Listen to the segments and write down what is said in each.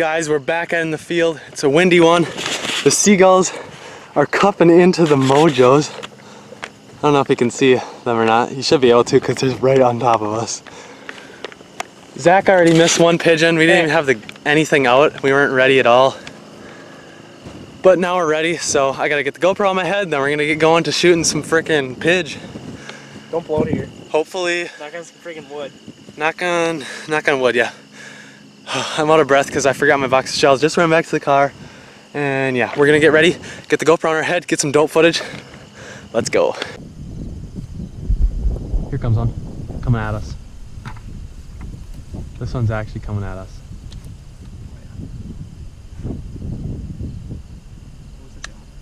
guys, we're back out in the field. It's a windy one. The seagulls are cupping into the mojos. I don't know if you can see them or not. You should be able to because they're right on top of us. Zach already missed one pigeon. We didn't even have the, anything out. We weren't ready at all. But now we're ready, so I gotta get the GoPro on my head, then we're gonna get going to shooting some freaking pidge. Don't blow it here. Hopefully, Knock on some freaking wood. knock on, knock on wood, yeah. I'm out of breath because I forgot my box of shells. Just ran back to the car. And yeah, we're gonna get ready, get the GoPro on our head, get some dope footage. Let's go. Here comes one, coming at us. This one's actually coming at us.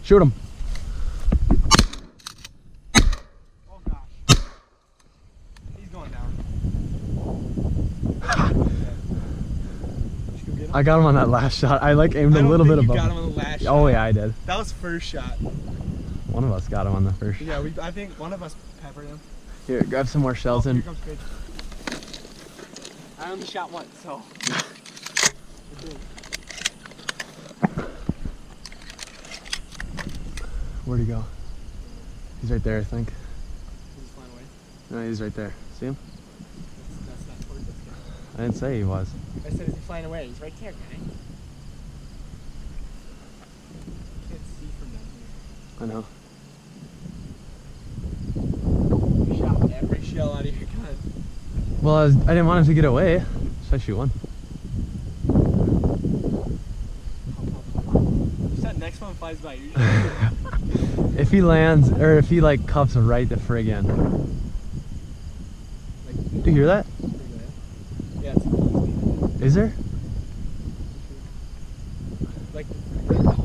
Shoot him. Oh gosh. He's going down. Did you go get him? I got him on that last shot. I like aimed I a little bit you above. got him. on the last Oh yeah, I did. That was first shot. One of us got him on the first. Yeah, we, I think one of us peppered him. Here, grab some more shells Oh, in. here comes I only shot once, so. Where'd he go? He's right there, I think. He's flying away. No, he's right there. See him? That's, that's not towards us yet. I didn't say he was. I said, is he flying away? He's right there, guy. Can't see from down I know. You shot every shell out of your gun. Well, I, was, I didn't want him to get away. Should I shoot one? Next one flies by. If he lands, or if he like cuffs right the friggin'. like, Do you hear that? Yeah. Is there? Like,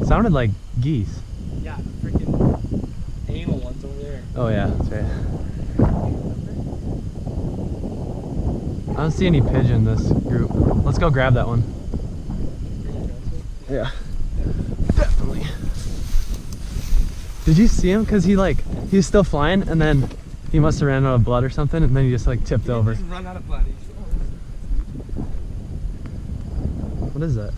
Sounded like geese. yeah, freaking anal ones over there. Oh yeah, that's right. I don't see any pigeon in this group. Let's go grab that one. Yeah. Definitely. Did you see him? Cause he like he's still flying and then he must have ran out of blood or something and then he just like tipped over. Just run out of blood. He's- What is that?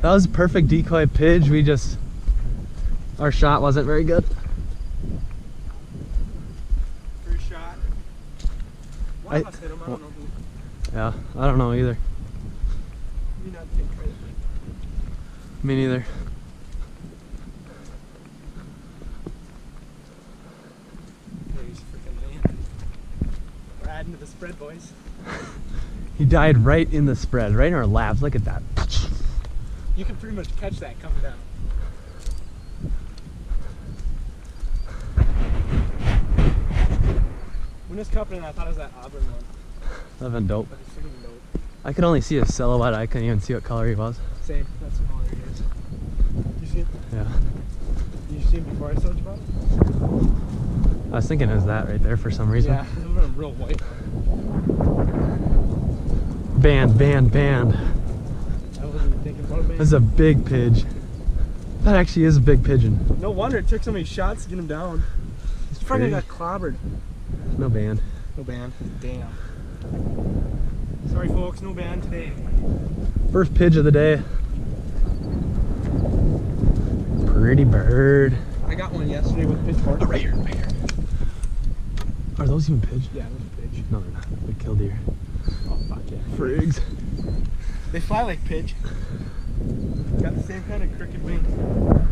That was a perfect decoy pidge. We just our shot wasn't very good. First shot. One I- of us hit him. I don't know who. Yeah, I don't know either. You not take credit. Me neither. Freaking. We're adding to the spread, boys. He died right in the spread, right in our laps. Look at that. You can pretty much catch that coming down. When this cupping, I thought it was that Auburn one, That'd been dope. dope. I could only see his silhouette. I couldn't even see what color he was. Same. That's what color it is. You see it? Yeah. You see him before I told you about it? I was thinking it was that right there for some reason. Yeah, I'm a real white. Band, band, band. I wasn't even thinking about it. man. This is a big pidge. That actually is a big pigeon. No wonder it took so many shots to get him down. He's probably got clobbered. No band. No band. Damn. Sorry, folks. No band today. First pigeon of the day. Pretty bird. I got one yesterday with pitchfork. Oh, right here, right here. Are those even pigeons? Yeah, it was a. No, they're not. They're killdeer. Oh, fuck yeah. Frigs. They fly like pitch. Got the same kind of crooked wings.